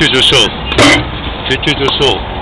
you do so? Did you do so?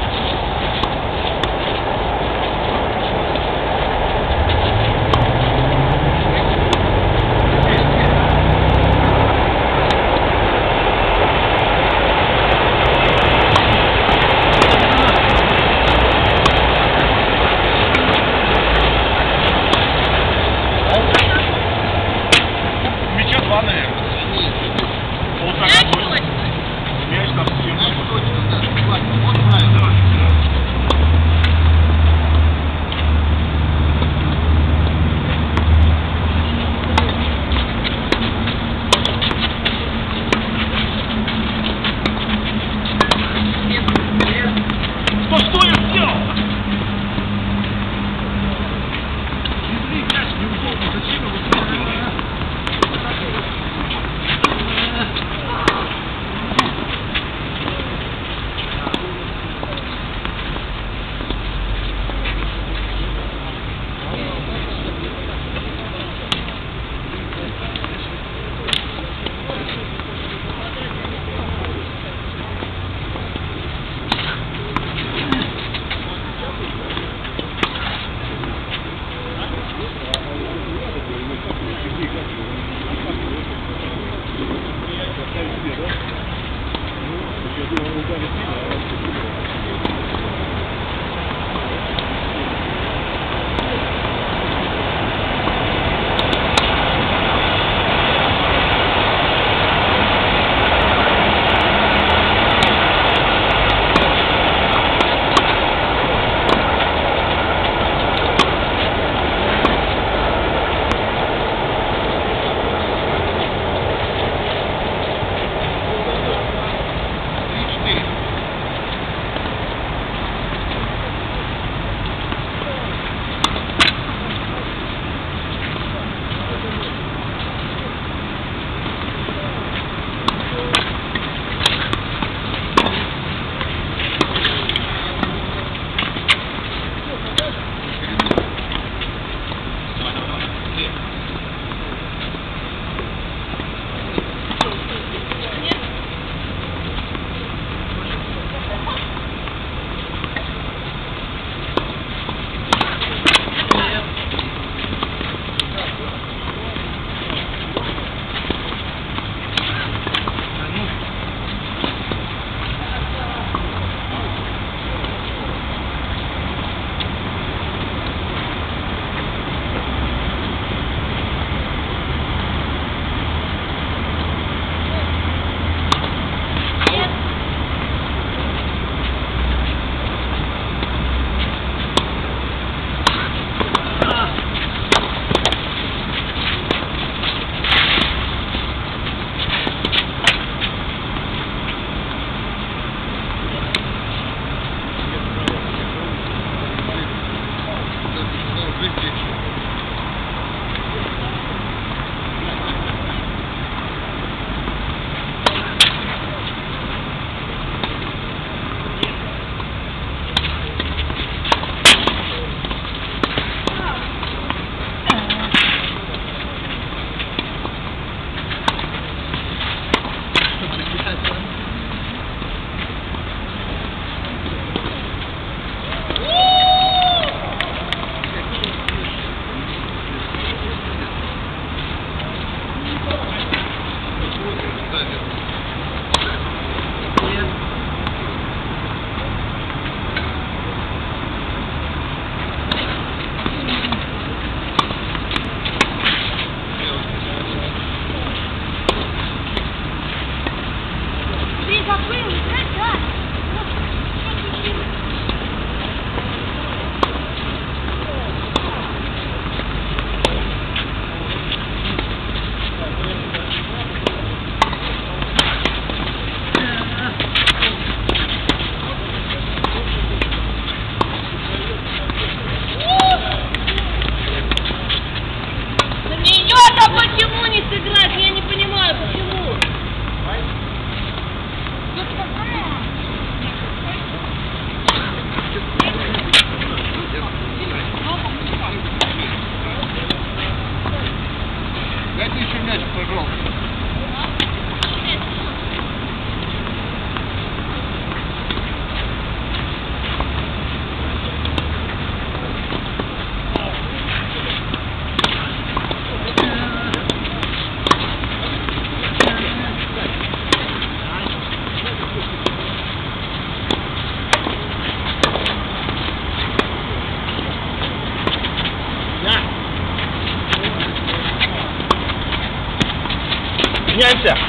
defensa.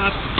not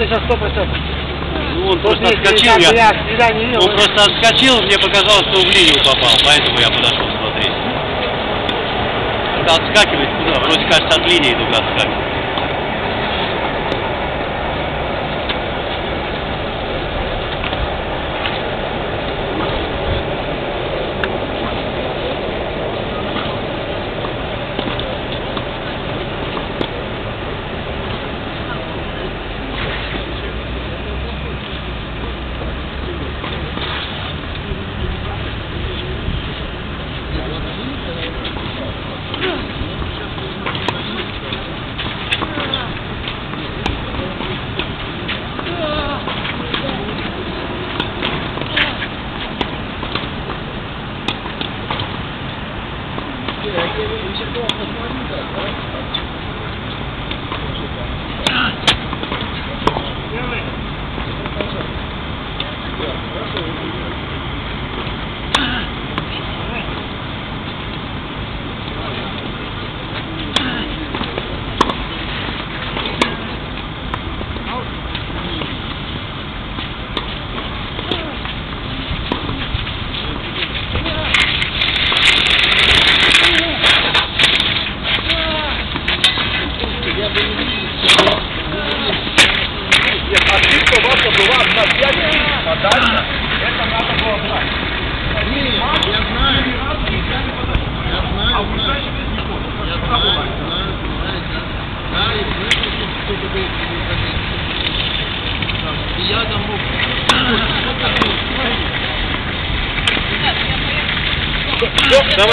это сейчас 100%. Ну, он просто Если отскочил, я... я всегда. Он просто отскочил, мне показалось, что в линию попал, поэтому я подошел смотреть. Это отскакивает куда? Ну, вроде кажется от линии только отскакивает.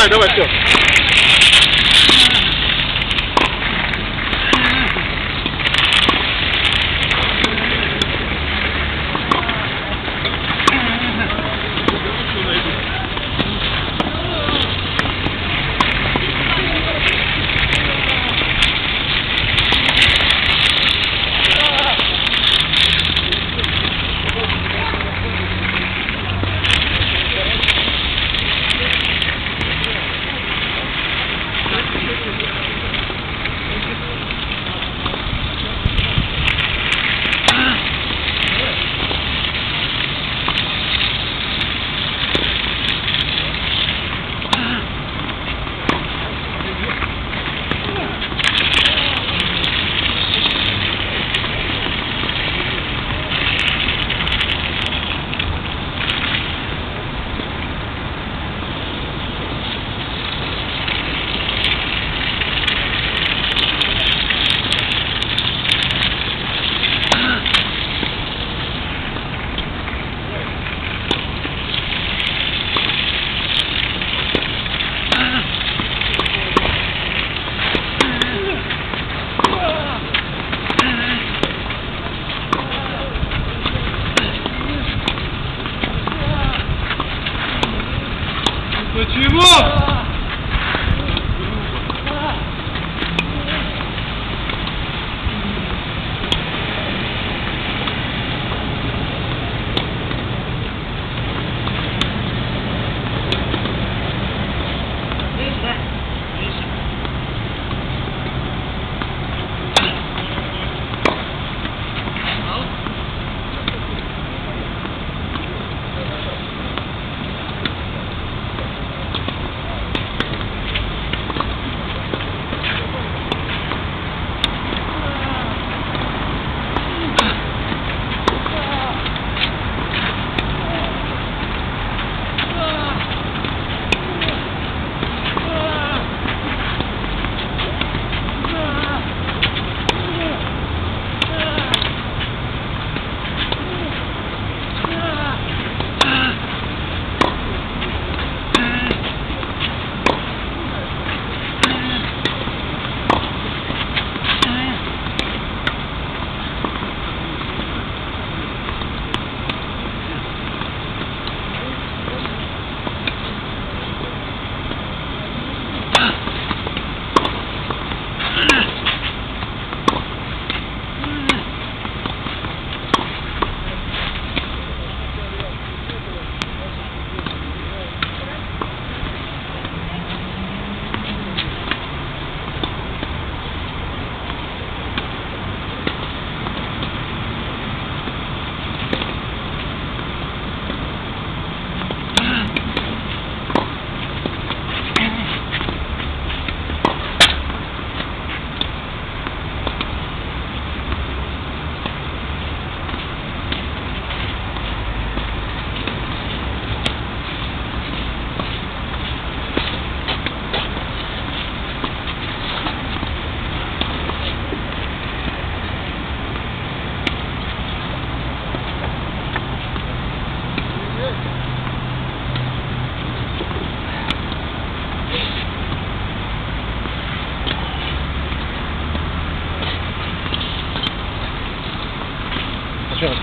perdão, é seu.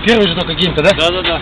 Первый же только гейм-то, да? Да, да, да.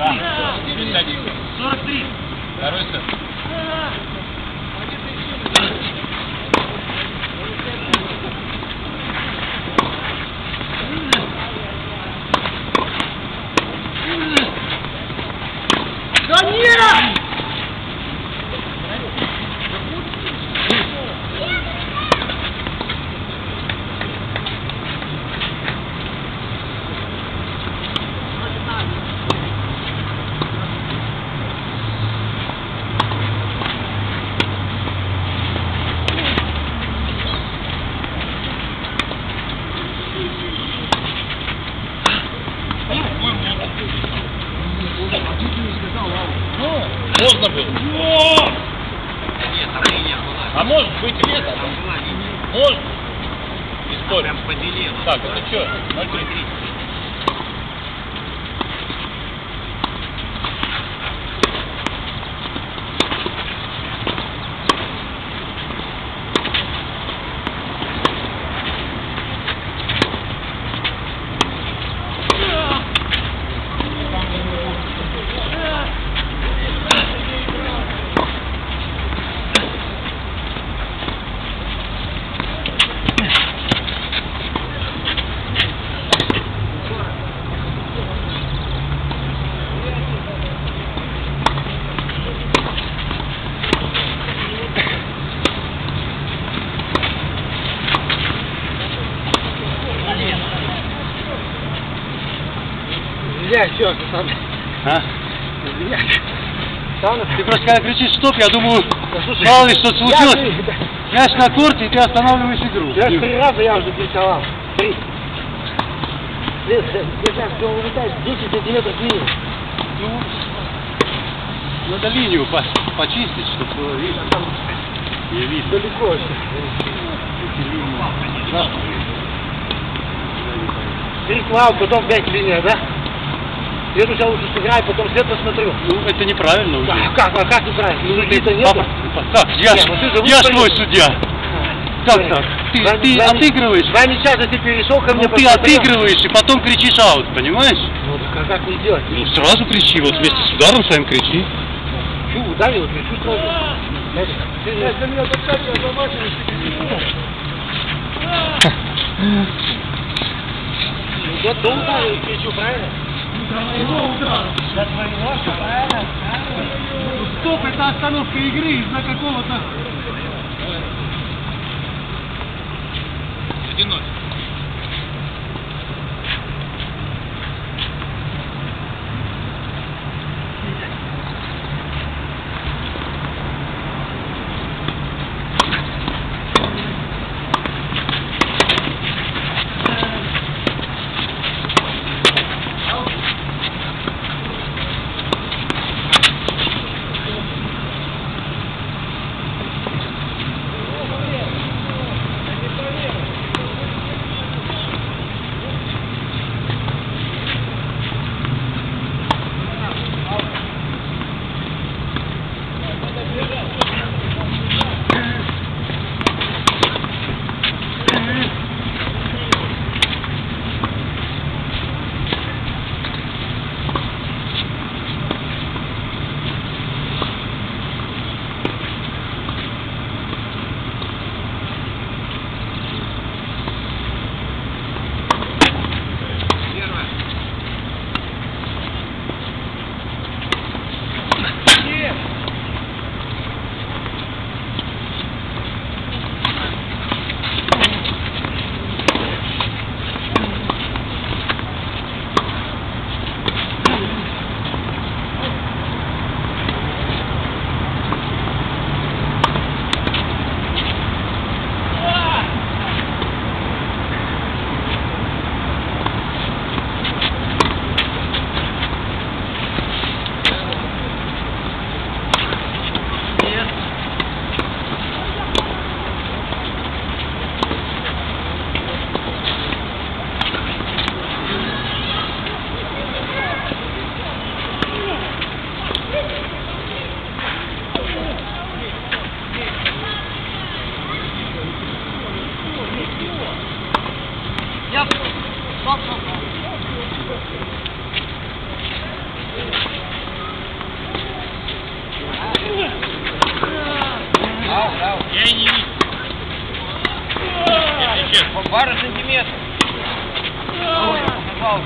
Да, 51. 43. Второй сет. Да нет! Можно было. А может быть и нет. Можно. спорим. Прям поделил. Так, это что? Смотри. Все, сам. А? Нельзя. Сам Ты просто когда кричишь стоп, я думаю, Да, слушай, мало ли что случилось. Я, да, Мяч на корте, и ты останавливаешь игру. я три раза я уже рисовал. Три. Лес, сейчас все улетает 10 сантиметров минимум. Ну, надо линию по- почистить, чтобы было видно. Не видно. Далеко вообще. Клау, потом пять линия, да? Я тут лучше сыграю, потом свет посмотрю. Ну, это неправильно уже. А как, а как играть? Ну, судьи-то нет. Папа, как? Я, ж- Не, ну ты же я ж твой судья. Как так? Ты, Два- ты два- отыгрываешь, мяча, да ты перешел ко ну, мне, ты посмотрел. отыгрываешь и потом кричишь аут, понимаешь? Ну, так а как мне делать? Ну, сразу кричи, вот вместе с ударом своим кричи. Чу, ударил, кричу сразу. Если меня я до кричу, правильно? До твоего, правильно? Стоп, это остановка игры из-за какого-то... Честно. Пару сантиметров. Ой, показал.